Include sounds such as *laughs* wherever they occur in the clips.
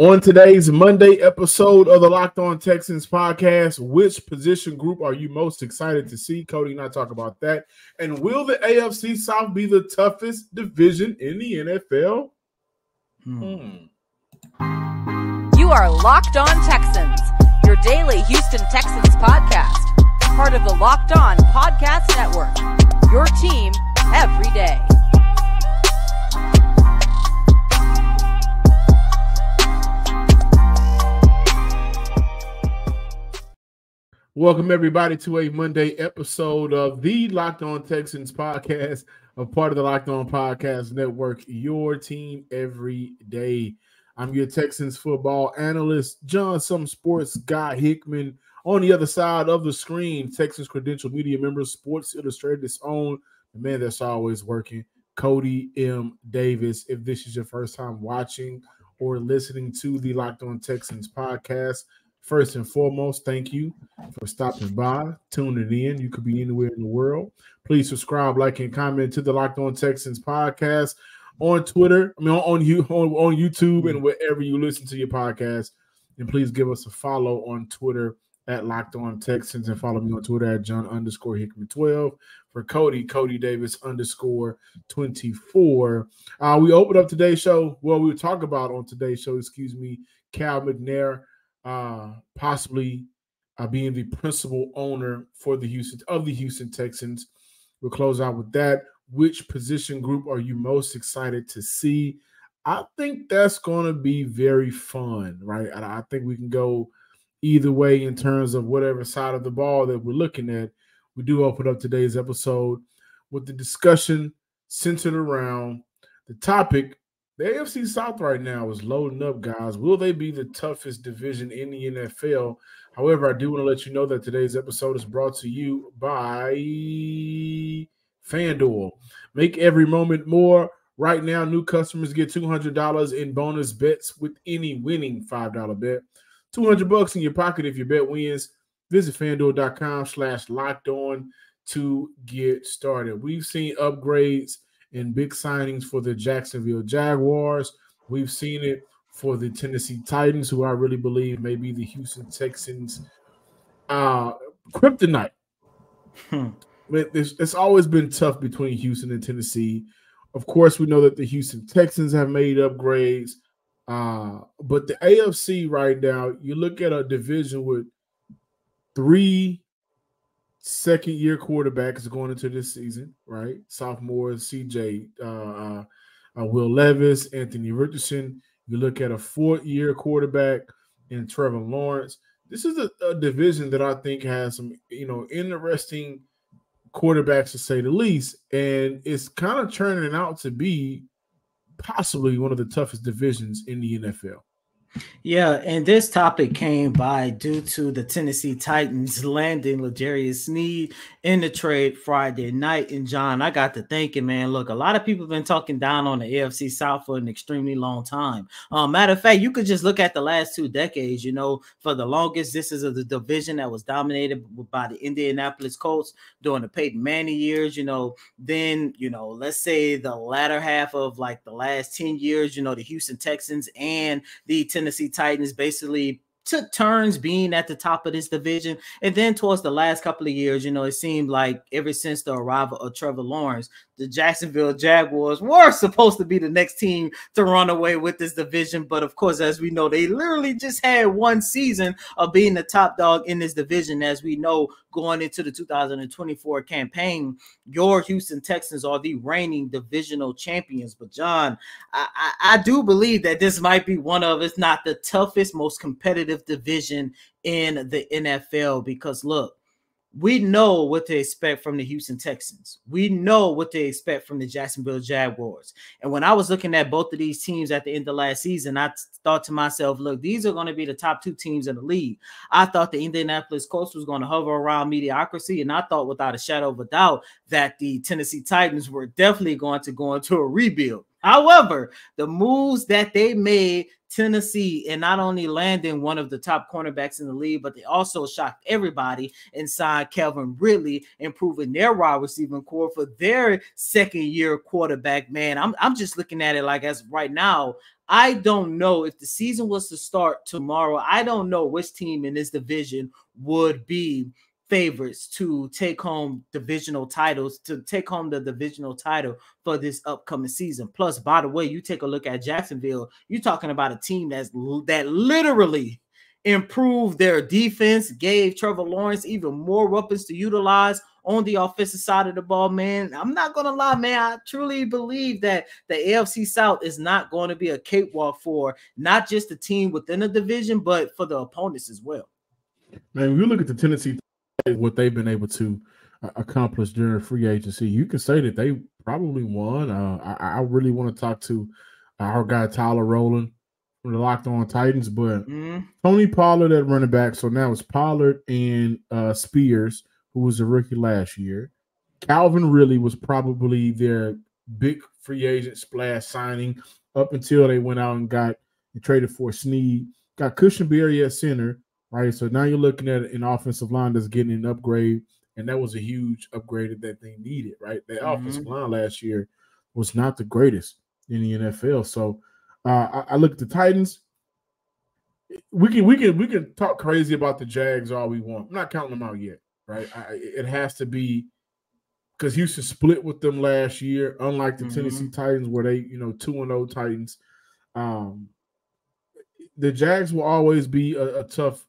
On today's Monday episode of the Locked On Texans podcast, which position group are you most excited to see? Coty and I talk about that. And will the AFC South be the toughest division in the NFL? Hmm. You are Locked On Texans, your daily Houston Texans podcast, part of the Locked On Podcast Network. Your team every day. Welcome everybody to a Monday episode of the Locked On Texans podcast, a part of the Locked On Podcast Network, your team every day. I'm your Texans football analyst, John Some Sports Guy Hickman. On the other side of the screen, Texans Credential Media member, Sports Illustrated's own, the man that's always working, Coty M. Davis. If this is your first time watching or listening to the Locked On Texans podcast, First and foremost, thank you for stopping by, tuning in. You could be anywhere in the world. Please subscribe, like, and comment to the Locked On Texans podcast on Twitter. I mean, on you, on, on YouTube and wherever you listen to your podcast. And please give us a follow on Twitter at Locked On Texans and follow me on Twitter at John underscore Hickman 12. For Coty, Coty Davis underscore 24. Uh, we opened up today's show. Well, we talk about on today's show, excuse me, Cal McNair uh, possibly uh, being the principal owner for the Houston of the Houston Texans. We'll close out with that. Which position group are you most excited to see? I think that's going to be very fun, right? And I think we can go either way in terms of whatever side of the ball that we're looking at. We do open up today's episode with the discussion centered around the topic the AFC South right now is loading up, guys. Will they be the toughest division in the NFL? However, I do want to let you know that today's episode is brought to you by FanDuel. Make every moment more. Right now, new customers get $200 in bonus bets with any winning $5 bet. 200 bucks in your pocket if your bet wins. Visit fanduel.com slash locked on to get started. We've seen upgrades – in big signings for the Jacksonville Jaguars. We've seen it for the Tennessee Titans, who I really believe may be the Houston Texans' uh, kryptonite. Hmm. It's, it's always been tough between Houston and Tennessee. Of course, we know that the Houston Texans have made upgrades. Uh, but the AFC right now, you look at a division with three second year quarterbacks going into this season, right? Sophomore CJ, uh, uh, uh, Will Levis, Anthony Richardson. You look at a fourth year quarterback in Trevor Lawrence. This is a, a, division that I think has some, you know, interesting quarterbacks to say the least, and it's kind of turning out to be possibly one of the toughest divisions in the NFL. Yeah, and this topic came by due to the Tennessee Titans landing L'Jarius Sneed in the trade Friday night. And John, I got to thinking, man, look, a lot of people have been talking down on the AFC South for an extremely long time. Um, matter of fact, you could just look at the last two decades. You know, for the longest, this is a the division that was dominated by the Indianapolis Colts during the Peyton Manning years. You know, then you know, let's say the latter half of like the last ten years. You know, the Houston Texans and the Tennessee Titans basically took turns being at the top of this division. And then towards the last couple of years, you know, it seemed like ever since the arrival of Trevor Lawrence, the Jacksonville Jaguars were *laughs* supposed to be the next team to run away with this division. But of course, as we know, they literally just had one season of being the top dog in this division. As we know, going into the 2024 campaign, your Houston Texans are the reigning divisional champions. But John, I, I, I do believe that this might be one of, if not the toughest, most competitive division in the NFL. Because look, we know what to expect from the Houston Texans. We know what to expect from the Jacksonville Jaguars. And when I was looking at both of these teams at the end of last season, I thought to myself, look, these are going to be the top two teams in the league. I thought the Indianapolis Colts was going to hover around mediocrity. And I thought without a shadow of a doubt that the Tennessee Titans were definitely going to go into a rebuild. However, the moves that they made Tennessee and not only landing one of the top cornerbacks in the league, but they also shocked everybody and signed Calvin Ridley, improving their wide receiving corps for their second year quarterback. Man, I'm, I'm just looking at it like as right now, I don't know if the season was to start tomorrow. I don't know which team in this division would be favorites to take home divisional titles to take home the divisional title for this upcoming season. Plus, by the way, you take a look at Jacksonville, you're talking about a team that's that literally improved their defense, gave Trevor Lawrence even more weapons to utilize on the offensive side of the ball, man. I'm not gonna lie, man. I truly believe that the AFC South is not going to be a cakewalk for not just the team within the division, but for the opponents as well. Man, you look at the Tennessee what they've been able to uh, accomplish during free agency, you can say that they probably won. Uh, I, I, really want to talk to our guy Tyler Rowland from the Locked On Titans, but mm-hmm. Tony Pollard at running back. So now it's Pollard and uh, Spears, who was a rookie last year. Calvin Ridley was probably their big free agent splash signing up until they went out and got and traded for Sneed. Got Cushenberry at center, right? So now you're looking at an offensive line that's getting an upgrade, and that was a huge upgrade that they needed, right? That mm-hmm. offensive line last year was not the greatest in the NFL. So uh, I, I, look at the Titans. We can we can we can talk crazy about the Jags all we want. I'm not counting them out yet, right? I, it has to be because Houston split with them last year, unlike the mm-hmm. Tennessee Titans, where they you know two and zero oh Titans. Um, the Jags will always be a, a tough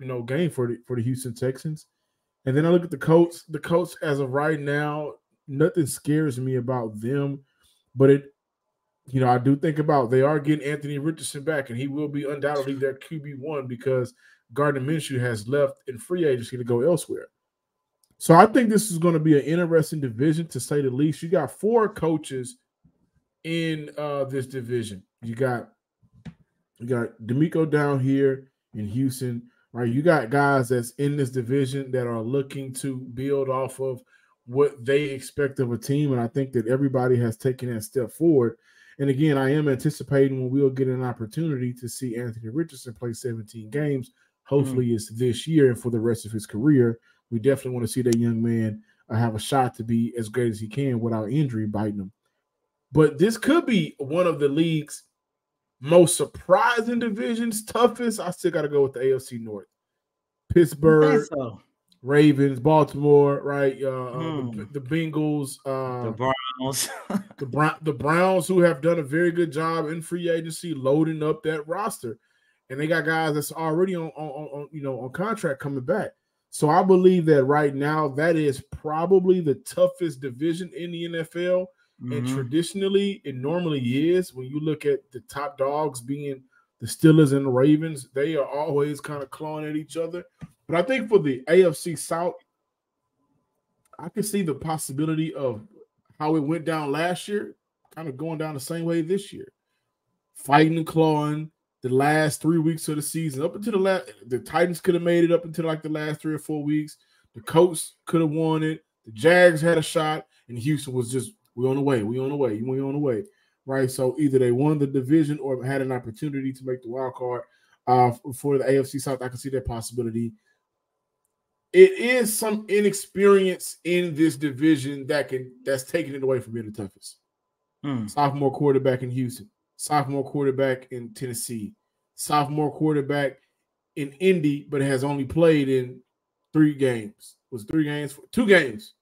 you know game for the for the Houston Texans. And then I look at the Colts. The Colts, as of right now, nothing scares me about them, but it, you know, I do think about they are getting Anthony Richardson back, and he will be undoubtedly their QB one because Gardner Minshew has left in free agency to go elsewhere. So I think this is going to be an interesting division to say the least. You got four coaches in uh, this division. You got you got DeMeco down here in Houston right? You got guys that's in this division that are looking to build off of what they expect of a team. And I think that everybody has taken that step forward. And again, I am anticipating when we'll get an opportunity to see Anthony Richardson play 17 games. Hopefully, mm. it's this year and for the rest of his career. We definitely want to see that young man uh, have a shot to be as great as he can without injury biting him. But this could be one of the league's most surprising divisions, toughest, I still got to go with the AFC North. Pittsburgh, so. Ravens, Baltimore, right? Uh, mm. the, the, Bengals, uh, *laughs* the Browns, the the Browns, who have done a very good job in free agency, loading up that roster, and they got guys that's already on, on, on you know on contract coming back. So I believe that right now that is probably the toughest division in the NFL Mm-hmm. And traditionally, it normally is when you look at the top dogs being the Steelers and the Ravens, they are always kind of clawing at each other. But I think for the AFC South, I can see the possibility of how it went down last year, kind of going down the same way this year. Fighting and clawing the last three weeks of the season, up until the last, the Titans could have made it up until like the last three or four weeks. The Colts could have won it. The Jags had a shot, and Houston was just we on the way. We on the way. We on the way. Right. So either they won the division or had an opportunity to make the wild card uh, for the AFC South. I can see that possibility. It is some inexperience in this division that can that's taking it away from being the toughest. Hmm. Sophomore quarterback in Houston, sophomore quarterback in Tennessee, sophomore quarterback in Indy, but has only played in three games. Was three games, two games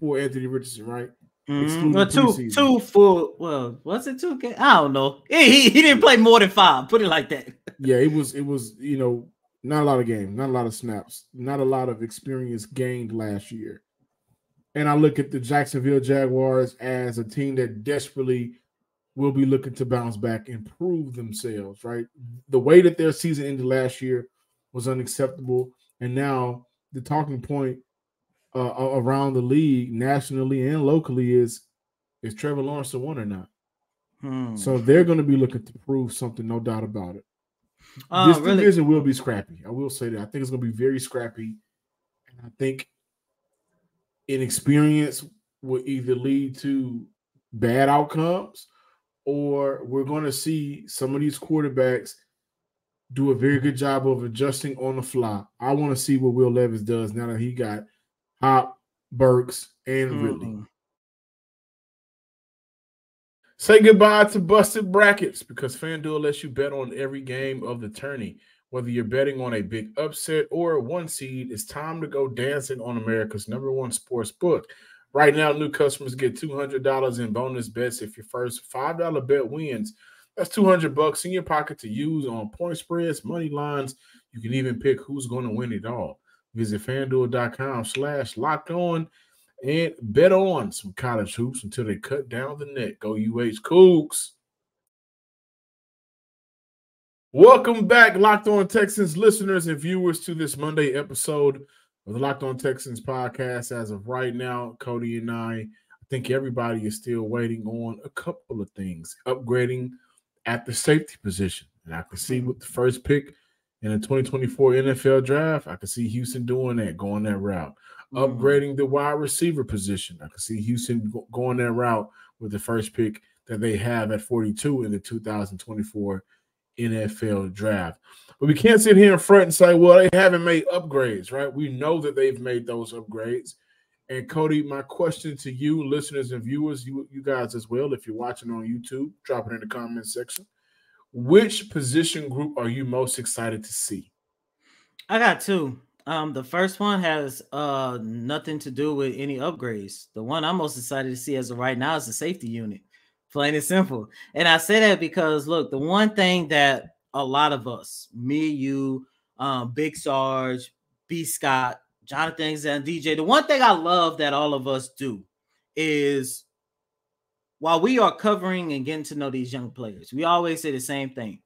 for Anthony Richardson, right? Mm-hmm. Well, two, two full. Well, was it two? I don't know. He, he didn't play more than five. Put it like that. yeah, it was. It was. You know, not a lot of games, not a lot of snaps, not a lot of experience gained last year. And I look at the Jacksonville Jaguars as a team that desperately will be looking to bounce back and prove themselves. Right, the way that their season ended last year was unacceptable, and now the talking point uh, around the league, nationally and locally, is is Trevor Lawrence the one or not? Hmm. So they're going to be looking to prove something, no doubt about it. Uh, this really? division will be scrappy. I will say that. I think it's going to be very scrappy, and I think inexperience will either lead to bad outcomes, or we're going to see some of these quarterbacks do a very good job of adjusting on the fly. I want to see what Will Levis does now that he got Hop, Burks, and mm-hmm. Ridley. Say goodbye to busted brackets because FanDuel lets you bet on every game of the tourney. Whether you're betting on a big upset or a one seed, it's time to go dancing on America's number one sports book. Right now, new customers get $200 in bonus bets if your first $5 bet wins. That's 200 bucks in your pocket to use on point spreads, money lines. You can even pick who's going to win it all. Visit fanduel.com slash locked on and bet on some college hoops until they cut down the net. Go UH Cougs. Welcome back, Locked On Texans listeners and viewers, to this Monday episode of the Locked On Texans podcast. As of right now, Coty and I, I think everybody is still waiting on a couple of things, upgrading at the safety position. And I can see with the first pick in the 2024 NFL draft, I could see Houston doing that, going that route. Mm-hmm. Upgrading the wide receiver position, I could see Houston going that route with the first pick that they have at 42 in the 2024 NFL draft. But we can't sit here in front and say, well, they haven't made upgrades, right? We know that they've made those upgrades. And Coty, my question to you, listeners and viewers, you, you guys as well, if you're watching on YouTube, drop it in the comment section. Which position group are you most excited to see? I got two. Um, the first one has uh nothing to do with any upgrades. The one I'm most excited to see as of right now is the safety unit. Plain and simple. And I say that because look, the one thing that a lot of us, me, you, um, Big Sarge, B. Scott, Jonathan and DJ, the one thing I love that all of us do is while we are covering and getting to know these young players, we always say the same thing.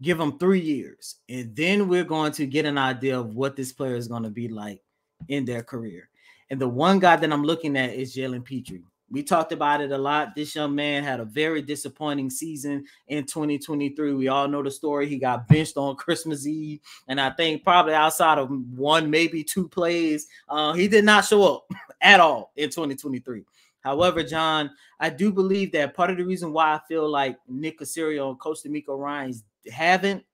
Give them three years, and then we're going to get an idea of what this player is going to be like in their career. And the one guy that I'm looking at is Jalen Pitre. We talked about it a lot. This young man had a very disappointing season in 2023. We all know the story. He got benched on *laughs* Christmas Eve, and I think probably outside of one, maybe two plays, uh, he did not show up *laughs* at all in 2023. However, John, I do believe that part of the reason why I feel like Nick Caserio and Coach DeMeco Ryans haven't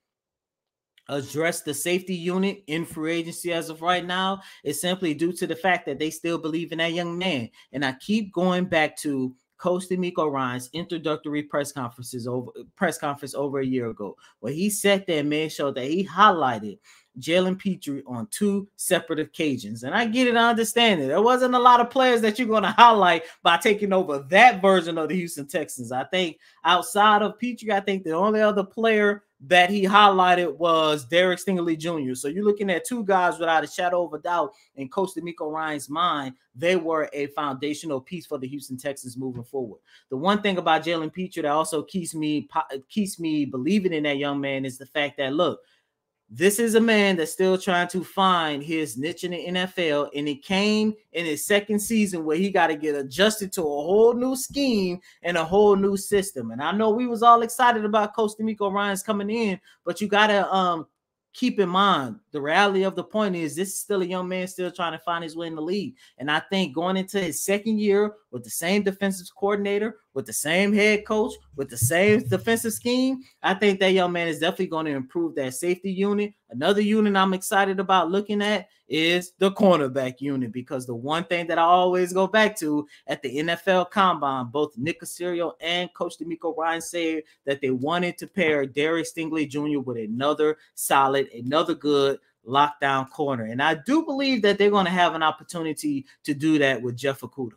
addressed the safety unit in free agency as of right now is simply due to the fact that they still believe in that young man. And I keep going back to Coach DeMeco Ryan's introductory press conferences over press conference over a year ago, where he sat there and made sure that he highlighted Jalen Pitre on two separate occasions. And I get it, I understand it. There wasn't a lot of players that you're going to highlight by taking over that version of the Houston Texans. I think outside of Pitre, I think the only other player that he highlighted was Derek Stingley Jr. So you're looking at two guys without a shadow of a doubt in Coach DeMeco Ryan's mind, they were a foundational piece for the Houston Texans moving forward. The one thing about Jalen Pitre that also keeps me keeps me believing in that young man is the fact that look, this is a man that's still trying to find his niche in the NFL, and it came in his second season where he got to get adjusted to a whole new scheme and a whole new system. And I know we was all excited about Coach DeMeco Ryan's coming in, but you got to um keep in mind the reality of the point is this is still a young man still trying to find his way in the league. And I think going into his second year with the same defensive coordinator, with the same head coach, with the same defensive scheme, I think that young man is definitely going to improve that safety unit. Another unit I'm excited about looking at is the cornerback unit because the one thing that I always go back to at the NFL Combine, both Nick Caserio and Coach DeMeco Ryan said that they wanted to pair Derek Stingley Jr. with another solid, another good lockdown corner, and I do believe that they're going to have an opportunity to do that with Jeff Okudah.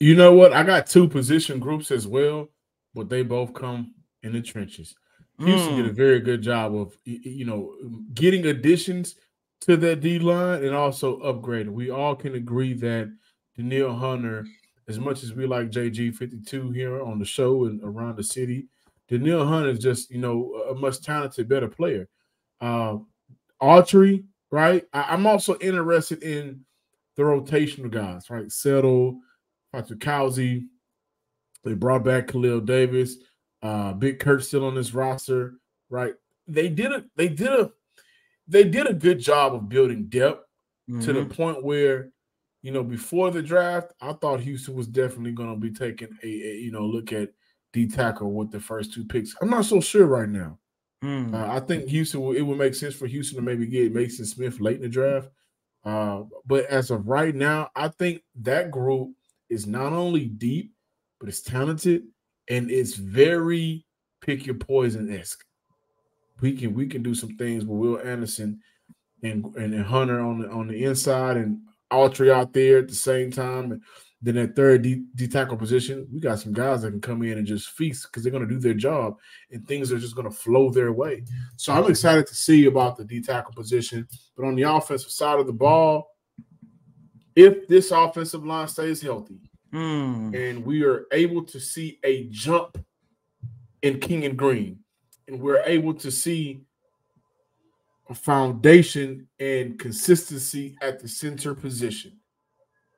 You know what? I got two position groups as well, but they both come in the trenches. Houston mm. did a hmm. very good job of you know getting additions to that D line and also upgrading. We all can agree that Danielle Hunter, as much as we like JG52 here on the show and around the city, Danielle Hunter is just you know a much talented, better player. Uh, Autry, right? I, am also interested in the rotational guys, right? Settle, Patrick Fatukasi. They brought back Khalil Davis. Uh, Big Kurt still on this roster, right? They did a they did a they did a good job of building depth mm-hmm. to the mm-hmm. point where you know before the draft, I thought Houston was definitely going to be taking a, a, you know look at D tackle with the first two picks. I'm not so sure right now. Mm. Uh, I think Houston it would make sense for Houston to maybe get Maason Smith late in the draft. Uh, but as of right now, I think that group is not only deep, but it's talented and it's very pick your poison esque. We can we can do some things with Will Anderson and and Hunter on the on the inside and Autry out there at the same time. And then at third D, D tackle position, we got some guys that can come in and just feast because they're going to do their job and things are just going to flow their way. So I'm excited to see about the D tackle position. But on the offensive side of the ball, if this offensive line stays healthy Mm. and we are able to see a jump in King and Green, and we're able to see a foundation and consistency at the center position,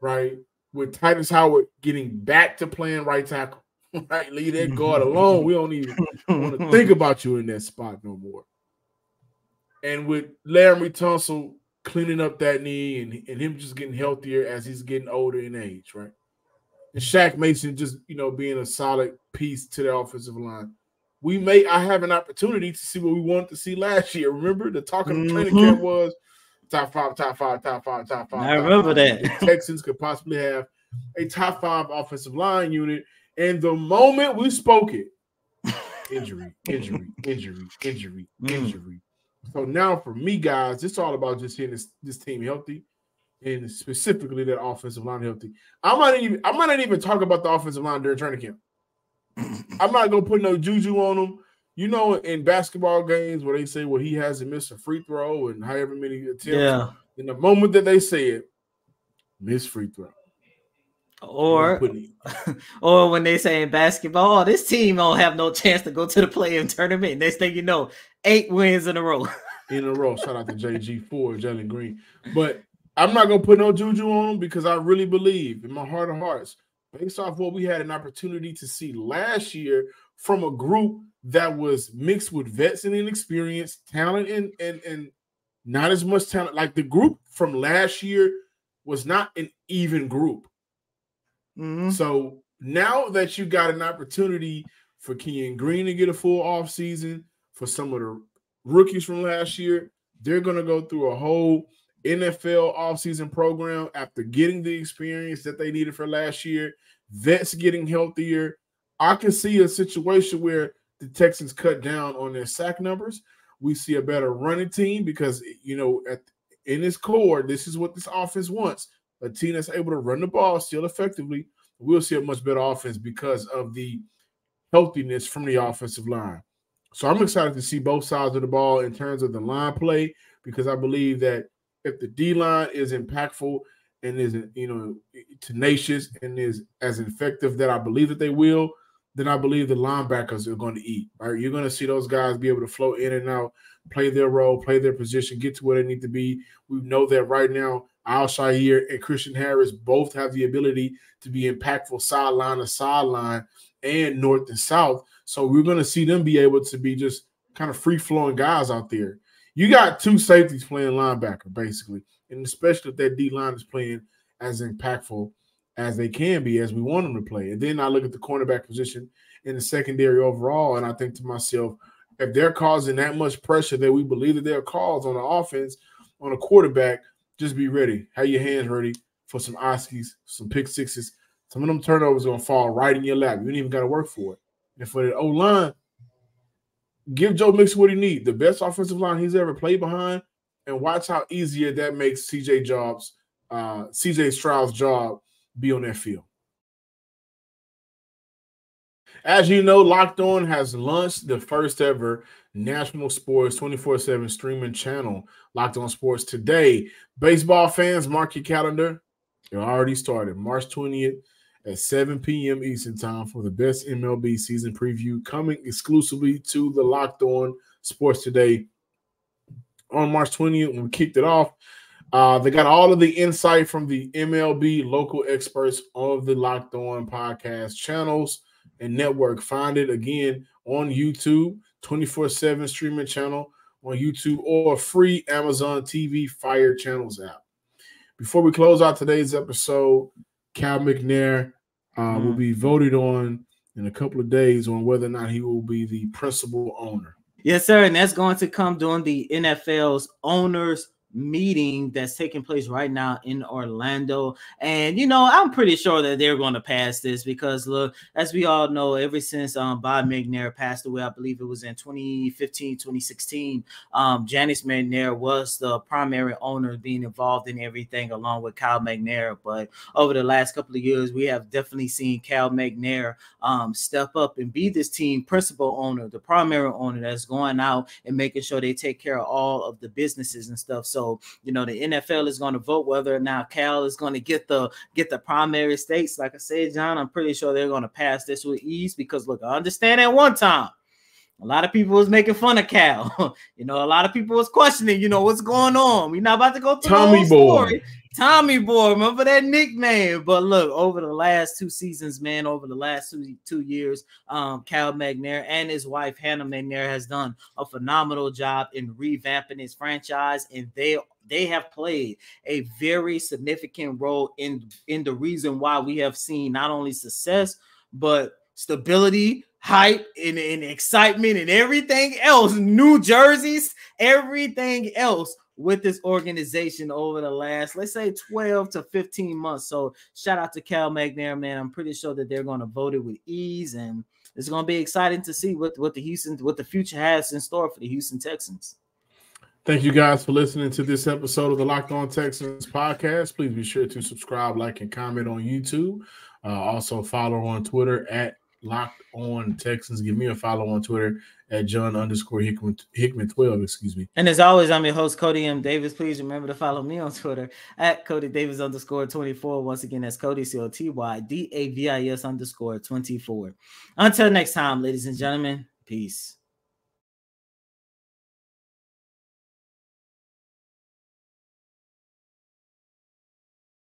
right? With Tytus Howard getting back to playing right tackle, *laughs* right? Leave that guard *laughs* alone. We don't even want to think about you in that spot no more. And with Laremy Tunsil cleaning up that knee and, and him just getting healthier as he's getting older in age, right? And Shaq Mason just, you know, being a solid piece to the offensive line. We may I have an opportunity to see what we wanted to see last year. Remember the talk of the training Mhm. camp was top five, top five, top five, top five. I top remember five. that. The Texans could possibly have a top five offensive line unit. And the moment we spoke it, injury, *laughs* injury, injury, injury, Mm. injury. So now for me, guys, it's all about just getting this, this team healthy and specifically that offensive line healthy. I might even I might not even talk about the offensive line during training camp. *laughs* I'm not gonna put no juju on them. You know, in basketball games where they say, well, he hasn't missed a free throw and however many attempts. Yeah. In the moment that they say it, miss free throw. Or *laughs* or when they say in basketball, oh, this team don't have no chance to go to the play-in tournament. Next thing you know, eight wins in a row. *laughs* in a row. Shout out to JG4, Jalen Green. But I'm not gonna put no juju on him because I really believe in my heart of hearts, based off what we had an opportunity to see last year from a group that was mixed with vets and inexperience, talent and and and not as much talent. Like the group from last year was not an even group. Mhm. So now that you got an opportunity for Kenyon Green to get a full off season, for some of the rookies from last year, they're going to go through a whole NFL offseason program after getting the experience that they needed for last year. Vets getting healthier. I can see a situation where the Texans cut down on their sack numbers. We see a better running team because you know at in its core, this is what this offense wants a team that's able to run the ball still effectively, we'll see a much better offense because of the healthiness from the offensive line. So I'm excited to see both sides of the ball in terms of the line play because I believe that if the D line is impactful and is you know tenacious and is as effective that I believe that they will, then I believe the linebackers are going to eat. Right, you're going to see those guys be able to flow in and out, play their role, play their position, get to where they need to be. We know that right now Al-Shaair and Christian Harris both have the ability to be impactful sideline to sideline and north and south. So we're going to see them be able to be just kind of free flowing guys out there. You got two safeties playing linebacker, basically, and especially if that D line is playing as impactful as they can be, as we want them to play. And then I look at the cornerback position in the secondary overall, and I think to myself, if they're causing that much pressure that we believe that they're caused on the offense, on a quarterback, just be ready. Have your hands ready for some Oskies, some pick sixes. Some of them turnovers gonna fall right in your lap. You ain't even got to work for it. And for the O line, give Joe Mixon what he needs. The best offensive line he's ever played behind, and watch how easier that makes CJ Jobs, uh, CJ Stroud's job be on that field. As you know, Locked On has launched the first ever national sports 24 7 streaming channel, Locked On Sports today. Baseball fans, mark your calendar. It already started March 20th at 7 p.m. Eastern Time for the best MLB season preview coming exclusively to the Locked On Sports Today on March 20th when we kicked it off. Uh, they got all of the insight from the MLB local experts of the Locked On podcast channels and network. Find it again on YouTube, 24 7 streaming channel on YouTube or free Amazon TV Fire Channels app. Before we close out today's episode, Cal McNair uh, will Mm. be voted on in a couple of days on whether or not he will be the principal owner. Yes, sir. And that's going to come during the NFL's owners meeting that's taking place right now in Orlando. And you know, I'm pretty sure that they're going to pass this because look, as we all know, ever since um Bob McNair passed away, I believe it was in 2015, 2016, um, Janice McNair was the primary owner being involved in everything along with Cal McNair. But over the last couple of years, we have definitely seen Cal McNair um step up and be this team principal owner, the primary owner that's going out and making sure they take care of all of the businesses and stuff. So you know, the NFL is going to vote whether or not Cal is going to get the get the primary states. Like I said, John, I'm pretty sure they're going to pass this with ease because look, I understand at one time. A lot of people was making fun of Cal. *laughs* you know, a lot of people was questioning, you know, what's going on. We're not about to go through Tommy Boy. Story. Tommy Boy, remember that nickname. But look, over the last two seasons, man, over the last two, two years, um, Cal McNair and his wife Hannah McNair has done a phenomenal job in revamping his franchise, and they they have played a very significant role in in the reason why we have seen not only success but stability hype and, and excitement and everything else new jerseys everything else with this organization over the last, let's say, 12 to 15 months. So shout out to Cal McNair, man. I'm pretty sure that they're going to vote it with ease, and it's going to be exciting to see what what the Houston, what the future has in store for the Houston Texans. Thank you guys for listening to this episode of the Locked On Texans podcast. Please be sure to subscribe, like, and comment on YouTube. Uh, also follow on Twitter at Locked On Texans. Give me a follow on Twitter at John underscore Hickman Hickman 12, excuse me. And as always, I'm your host, Coty M. Davis. Please remember to follow me on Twitter at Coty Davis underscore 24. Once again, that's Coty C O T Y D A V I S underscore 24. Until next time, ladies and gentlemen, peace.